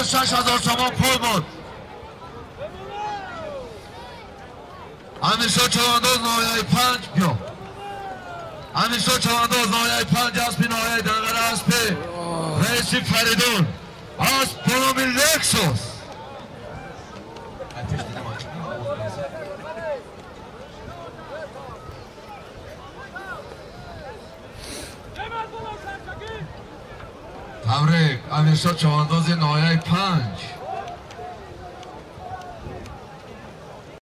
26 هزار تومان پول بود. امیرشا چوانداز نهایه پنج بیا. امیرشا چوانداز نهایه پنج اسبی نهایه دنگر اسبی رئیسی فریدون. اسب پرومیل لکسوس تبریک امیرشا چوانداز نهایه پنج